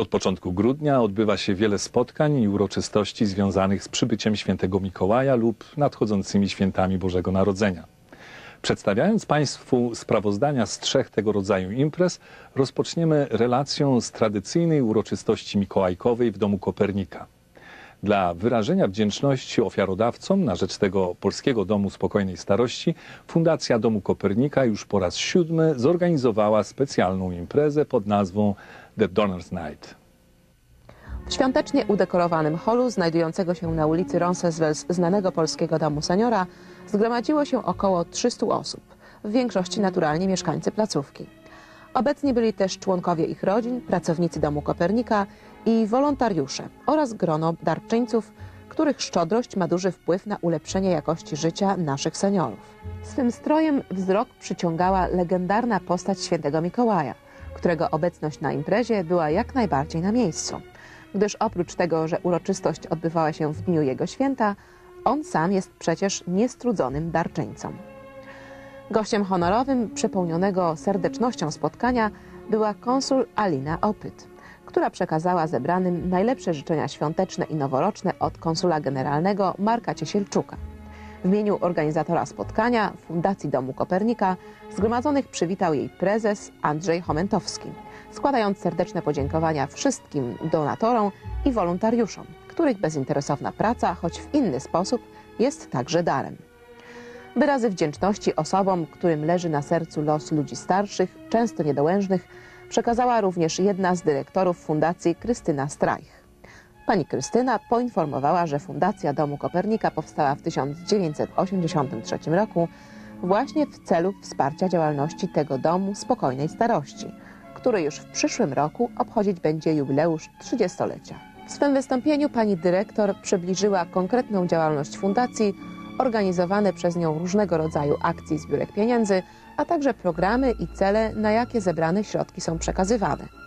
Od początku grudnia odbywa się wiele spotkań i uroczystości związanych z przybyciem świętego Mikołaja lub nadchodzącymi świętami Bożego Narodzenia. Przedstawiając Państwu sprawozdania z trzech tego rodzaju imprez, rozpoczniemy relacją z tradycyjnej uroczystości mikołajkowej w domu Kopernika. Dla wyrażenia wdzięczności ofiarodawcom na rzecz tego Polskiego Domu Spokojnej Starości Fundacja Domu Kopernika już po raz siódmy zorganizowała specjalną imprezę pod nazwą The Donors Night. W świątecznie udekorowanym holu znajdującego się na ulicy Roncesvalles znanego polskiego domu seniora zgromadziło się około 300 osób, w większości naturalnie mieszkańcy placówki. Obecni byli też członkowie ich rodzin, pracownicy domu Kopernika i wolontariusze oraz grono darczyńców, których szczodrość ma duży wpływ na ulepszenie jakości życia naszych seniorów. Swym strojem wzrok przyciągała legendarna postać świętego Mikołaja, którego obecność na imprezie była jak najbardziej na miejscu, gdyż oprócz tego, że uroczystość odbywała się w dniu jego święta, on sam jest przecież niestrudzonym darczyńcą. Gościem honorowym przepełnionego serdecznością spotkania była konsul Alina Opyt, która przekazała zebranym najlepsze życzenia świąteczne i noworoczne od konsula generalnego Marka Ciesielczuka. W imieniu organizatora spotkania, Fundacji Domu Kopernika, zgromadzonych przywitał jej prezes Andrzej Chomentowski, składając serdeczne podziękowania wszystkim donatorom i wolontariuszom, których bezinteresowna praca, choć w inny sposób, jest także darem. Wyrazy wdzięczności osobom, którym leży na sercu los ludzi starszych, często niedołężnych, przekazała również jedna z dyrektorów fundacji Krystyna Strajch. Pani Krystyna poinformowała, że Fundacja Domu Kopernika powstała w 1983 roku właśnie w celu wsparcia działalności tego domu spokojnej starości, który już w przyszłym roku obchodzić będzie jubileusz 30-lecia. W swym wystąpieniu pani dyrektor przybliżyła konkretną działalność fundacji, organizowane przez nią różnego rodzaju akcji zbiórek pieniędzy, a także programy i cele, na jakie zebrane środki są przekazywane.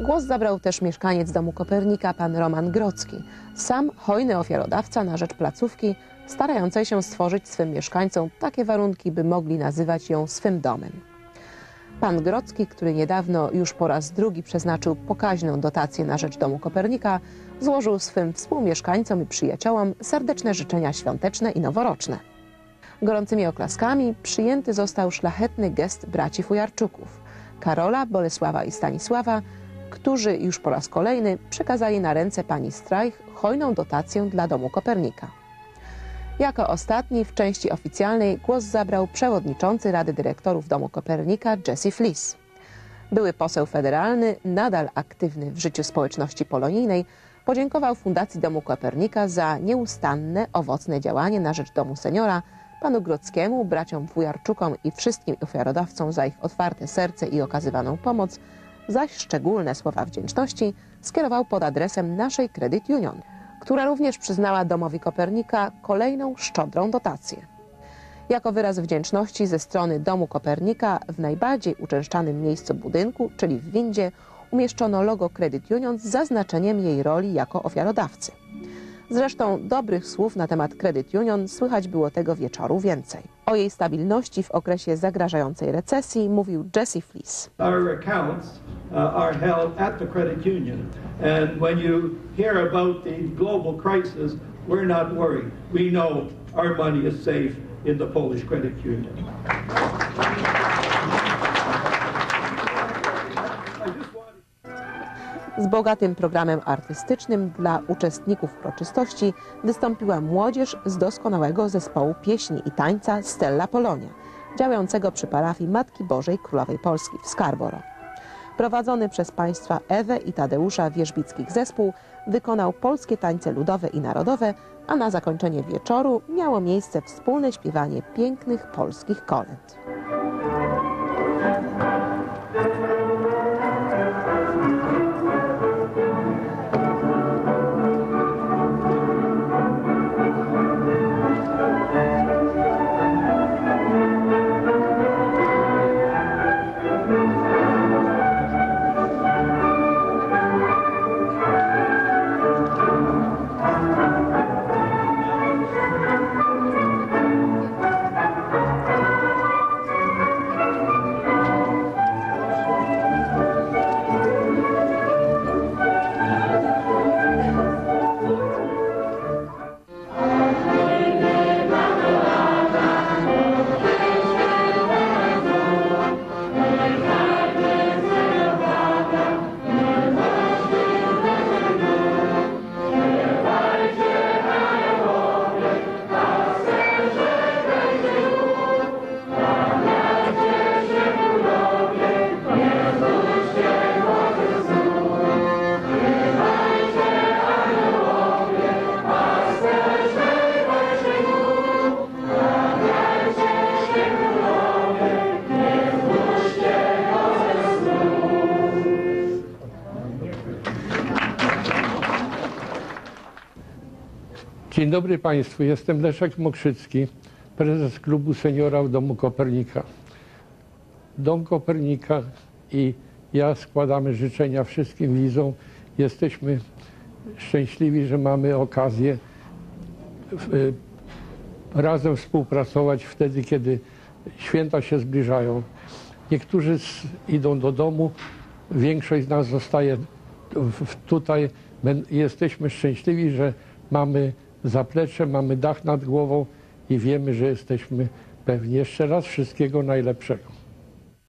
Głos zabrał też mieszkaniec domu Kopernika, pan Roman Grocki, sam hojny ofiarodawca na rzecz placówki, starającej się stworzyć swym mieszkańcom takie warunki, by mogli nazywać ją swym domem. Pan Grocki, który niedawno już po raz drugi przeznaczył pokaźną dotację na rzecz domu Kopernika, złożył swym współmieszkańcom i przyjaciołom serdeczne życzenia świąteczne i noworoczne. Gorącymi oklaskami przyjęty został szlachetny gest braci Fujarczuków, Karola, Bolesława i Stanisława, którzy już po raz kolejny przekazali na ręce pani Strajch hojną dotację dla domu Kopernika. Jako ostatni w części oficjalnej głos zabrał przewodniczący Rady Dyrektorów Domu Kopernika Jesse Fliss. Były poseł federalny, nadal aktywny w życiu społeczności polonijnej, podziękował Fundacji Domu Kopernika za nieustanne, owocne działanie na rzecz Domu Seniora, panu Grodzkiemu, braciom Wujarczukom i wszystkim ofiarodawcom za ich otwarte serce i okazywaną pomoc, zaś szczególne słowa wdzięczności skierował pod adresem naszej Credit Union, która również przyznała domowi Kopernika kolejną szczodrą dotację. Jako wyraz wdzięczności ze strony domu Kopernika w najbardziej uczęszczanym miejscu budynku, czyli w windzie, umieszczono logo Credit Union z zaznaczeniem jej roli jako ofiarodawcy. Zresztą dobrych słów na temat Credit Union słychać było tego wieczoru więcej. O jej stabilności w okresie zagrażającej recesji mówił Jesse Fleece. Our accounts uh, are held at the credit union. And when you hear about the global crisis, we're not worried. We know our money is safe in the Polish credit union. Z bogatym programem artystycznym dla uczestników uroczystości wystąpiła młodzież z doskonałego zespołu pieśni i tańca Stella Polonia, działającego przy parafii Matki Bożej Królowej Polski w Scarborough. Prowadzony przez państwa Ewę i Tadeusza Wierzbickich zespół wykonał polskie tańce ludowe i narodowe, a na zakończenie wieczoru miało miejsce wspólne śpiewanie pięknych polskich kolęd. Dzień dobry Państwu, jestem Leszek Mokrzycki, prezes klubu seniora w Domu Kopernika. Dom Kopernika i ja składamy życzenia wszystkim widzom. Jesteśmy szczęśliwi, że mamy okazję y, razem współpracować wtedy, kiedy święta się zbliżają. Niektórzy idą do domu, większość z nas zostaje tutaj. Jesteśmy szczęśliwi, że mamy zaplecze, mamy dach nad głową i wiemy, że jesteśmy pewni. Jeszcze raz wszystkiego najlepszego.